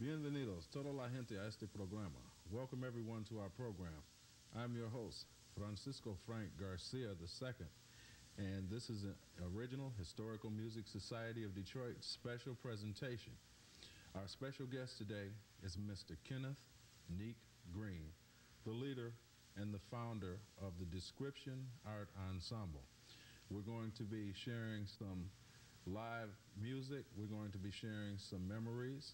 Bienvenidos, toda la gente a este programa. Welcome everyone to our program. I'm your host, Francisco Frank Garcia II, and this is an original Historical Music Society of Detroit special presentation. Our special guest today is Mr. Kenneth Nek Green, the leader and the founder of the Description Art Ensemble. We're going to be sharing some live music, we're going to be sharing some memories,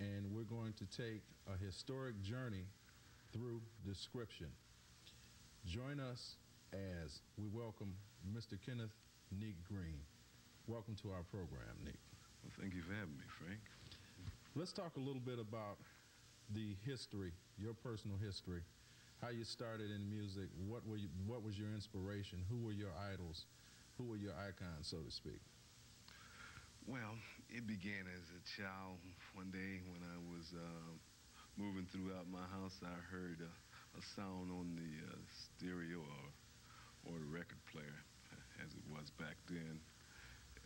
and we're going to take a historic journey through description. Join us as we welcome Mr. Kenneth Nek Green. Welcome to our program, Nek. Well, thank you for having me, Frank. Let's talk a little bit about the history, your personal history, how you started in music, what were you, what was your inspiration, who were your idols, who were your icons, so to speak. Well, it began as a child. One day when I was uh, moving throughout my house, I heard a, a sound on the uh, stereo or, or the record player, as it was back then.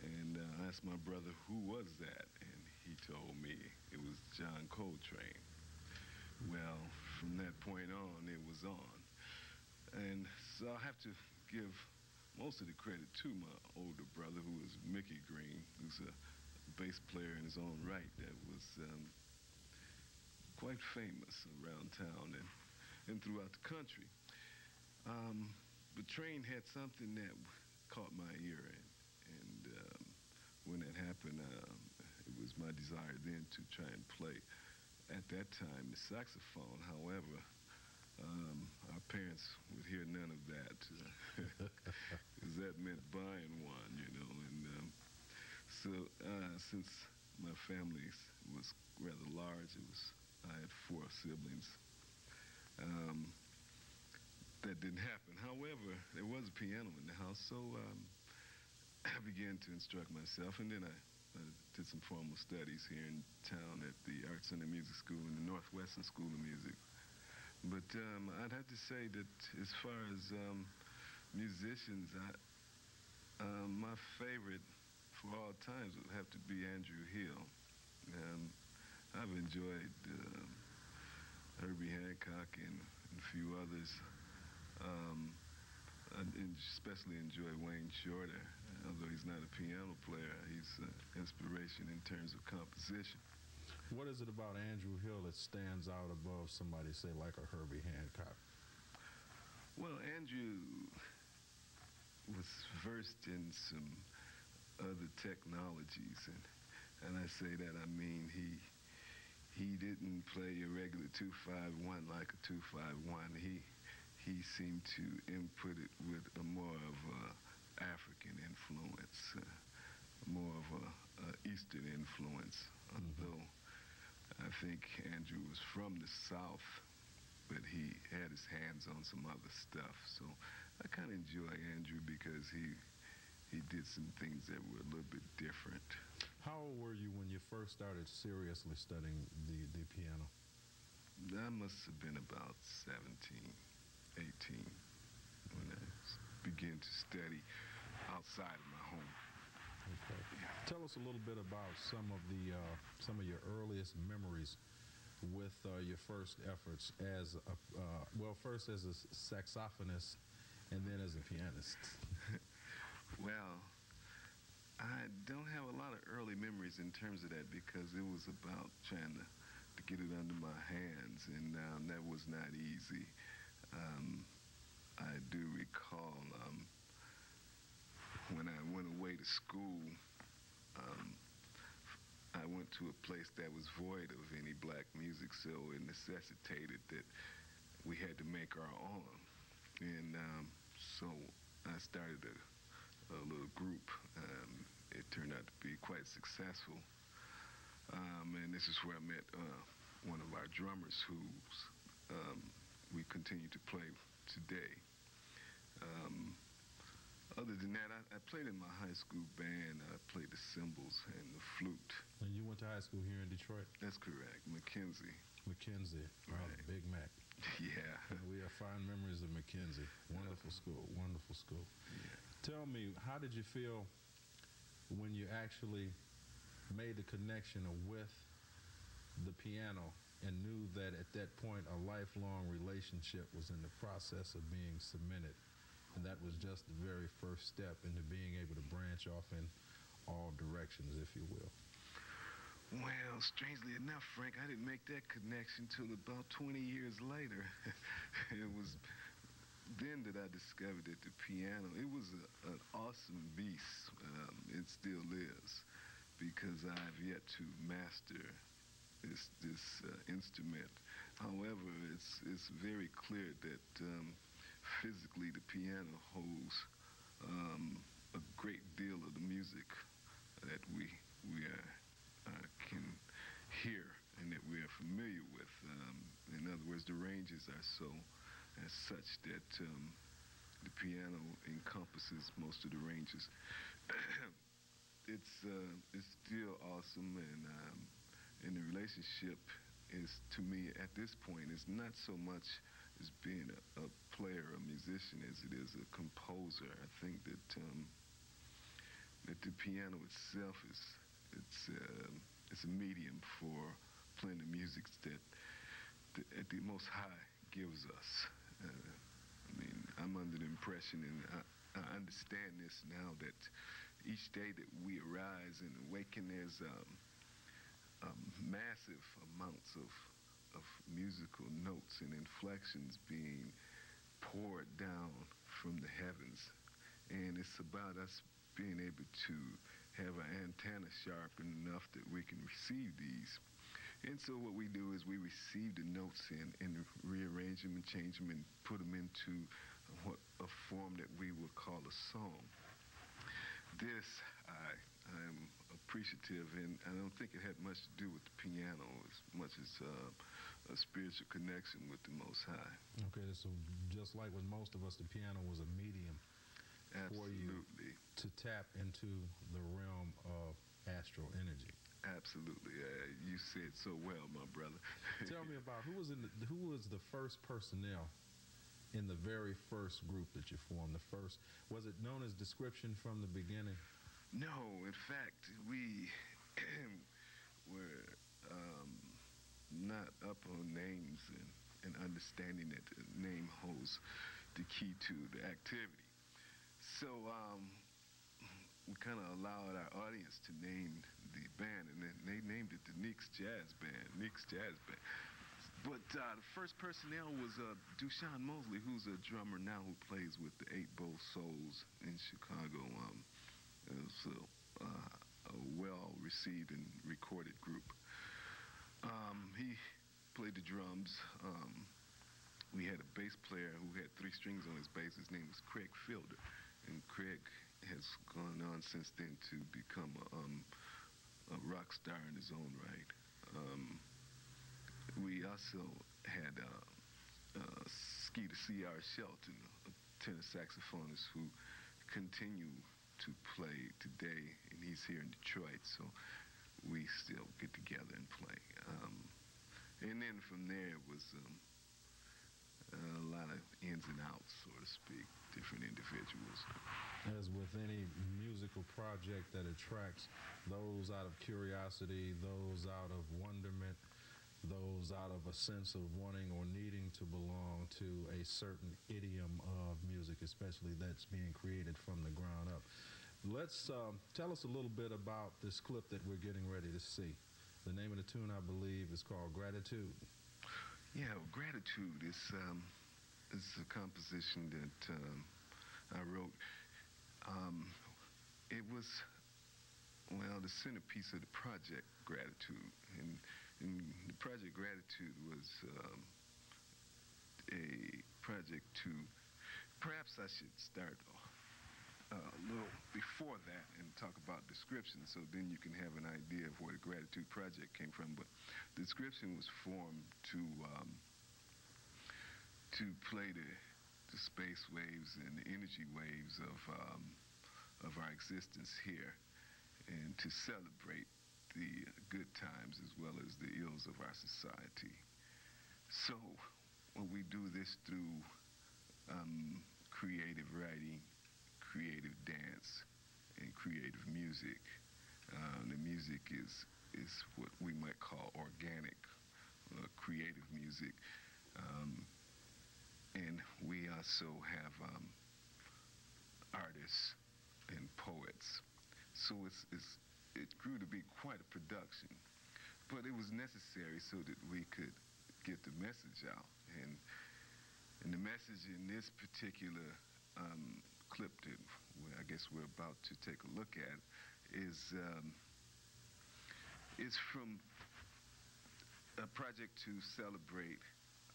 And uh, I asked my brother, who was that? And he told me it was John Coltrane. Well, from that point on, it was on. And so I have to give most of the credit to my older brother, who was Mickey Green, who's a bass player in his own right that was um, quite famous around town and, and throughout the country. Um, but Train had something that caught my ear, and, and um, when that happened, um, it was my desire then to try and play. At that time, the saxophone, however, um, our parents would hear none of that, because that meant buying one, you know. And so, uh, since my family was rather large, it was I had four siblings. Um, that didn't happen. However, there was a piano in the house, so um, I began to instruct myself, and then I, I did some formal studies here in town at the Art Center Music School in the Northwestern School of Music. But um, I'd have to say that as far as um, musicians, I, um, my favorite for all times would have to be Andrew Hill. Um, I've enjoyed uh, Herbie Hancock and, and, a few others. Um, I especially enjoy Wayne Shorter, although he's not a piano player. He's an inspiration in terms of composition. What is it about Andrew Hill that stands out above somebody, say, like a Herbie Hancock? Well, Andrew was versed in some other technologies, and and I say that I mean he he didn't play a regular 251 like a 251. He he seemed to input it with a more of a African influence, uh, more of a, a Eastern influence, mm-hmm. although I think Andrew was from the South, but he had his hands on some other stuff. So I kind of enjoy Andrew because he he did some things that were a little bit different. How old were you when you first started seriously studying the, the piano? I must have been about 17, 18 when I began to study outside of my home. Okay. Tell us a little bit about some of the uh, some of your earliest memories with uh, your first efforts as a, uh, well, first as a saxophonist and then as a pianist. well, I don't have a lot of early memories in terms of that because it was about trying to, to get it under my hands, and um, that was not easy. Um, I do recall um, when I went away to school, um, I went to a place that was void of any black music, so it necessitated that we had to make our own. And um, so I started a, a little group. Turned out to be quite successful. Um, and this is where I met uh, one of our drummers who's um, we continue to play today. Um, other than that, I, I, played in my high school band. I played the cymbals and the flute. And you went to high school here in Detroit? That's correct, Mackenzie. Mackenzie, right. Oh, Big Mac. Yeah. And we have fine memories of Mackenzie. Wonderful school, wonderful school. Yeah. Tell me, how did you feel when you actually made the connection with the piano and knew that at that point a lifelong relationship was in the process of being cemented. And that was just the very first step into being able to branch off in all directions, if you will. Well, strangely enough, Frank, I didn't make that connection till about 20 years later. it was then that I discovered that the piano, it was a, an awesome beast. Um, it still is because I've yet to master this this uh, instrument. However, it's it's very clear that um, physically the piano holds um, a great deal of the music that we we are, uh, can hear and that we are familiar with. Um, in other words, the ranges are so as such that um, the piano encompasses most of the ranges. it's uh, it's still awesome, and um, and the relationship is to me at this point is not so much as being a, a player, a musician, as it is a composer. I think that um, that the piano itself is it's uh, it's a medium for playing the music that, at the most high gives us. Uh, I mean, I'm under the impression, and I, I understand this now that each day that we arise and awaken, there's um, um, massive amounts of, of musical notes and inflections being poured down from the heavens. And it's about us being able to have our antenna sharpened enough that we can receive these. And so what we do is we receive the notes and, and rearrange them and change them and put them into what a form that we would call a song. This I I'm appreciative, and I don't think it had much to do with the piano as much as uh, a spiritual connection with the Most High. Okay, so just like with most of us, the piano was a medium Absolutely. for you to tap into the realm of astral energy. Absolutely, uh, you said so well, my brother. Tell me about who was in the, who was the first personnel in the very first group that you formed. The first was it known as Description from the beginning? No, in fact, we were um, not up on names and, and understanding that the name holds the key to the activity. So um, we kind of allowed our audience to name the band, and then they named it the Neks Jazz Band. Neks Jazz Band. But uh, the first personnel was uh, Dushun Mosley, who's a drummer now who plays with the Eight Bold Souls in Chicago. Um, it was a, uh, a well-received and recorded group. Um, he played the drums. Um, we had a bass player who had three strings on his bass. His name was Craig Fielder, and Craig has gone on since then to become a, um, a rock star in his own right. Um, we also had uh, uh, Skeeter C.R. Shelton, a tenor saxophonist who continue to play today, and he's here in Detroit, so we still get together and play. Um, and then from there it was um, a lot of ins and outs, so to speak, different individuals. Any musical project that attracts those out of curiosity, those out of wonderment, those out of a sense of wanting or needing to belong to a certain idiom of music, especially that's being created from the ground up. Let's um, tell us a little bit about this clip that we're getting ready to see. The name of the tune, I believe, is called Gratitude. Yeah, well, Gratitude is, um, is a composition that um, I wrote. Um, it was, well, the centerpiece of the project, Gratitude. And, and the project Gratitude was um, a project to, perhaps I should start uh, a little before that and talk about description so then you can have an idea of where the Gratitude Project came from. But description was formed to um, to play the, the space waves and the energy waves of, um, of our existence here and to celebrate the good times as well as the ills of our society. So when we do this through um, creative writing, creative dance and creative music. Uh, the music is is what we might call organic, uh, creative music. Um, and we also have um, artists and poets. So it's, it's, it grew to be quite a production. But it was necessary so that we could get the message out. And, and the message in this particular um, clip that I guess we're about to take a look at is, um, is from a project to celebrate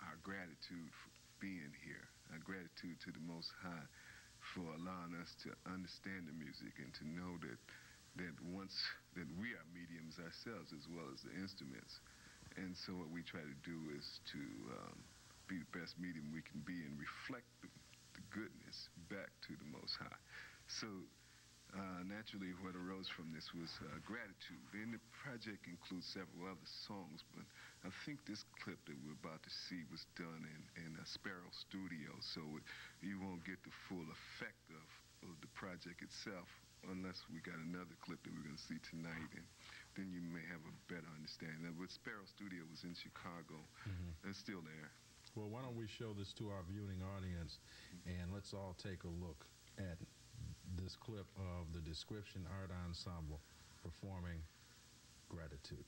our gratitude being here, our gratitude to the Most High for allowing us to understand the music and to know that that once that we are mediums ourselves as well as the instruments. And so what we try to do is to um, be the best medium we can be and reflect the, the goodness back to the Most High. So uh, naturally, what arose from this was uh, gratitude. And the project includes several other songs, but I think this clip that we're about to see was done in, in a Sparrow studio, so you won't get the full effect of, of the project itself unless we got another clip that we're going to see tonight, and then you may have a better understanding. But Sparrow Studio was in Chicago. Mm-hmm. It's still there. Well, why don't we show this to our viewing audience, and let's all take a look at this clip of the Description Art Ensemble performing Gratitude.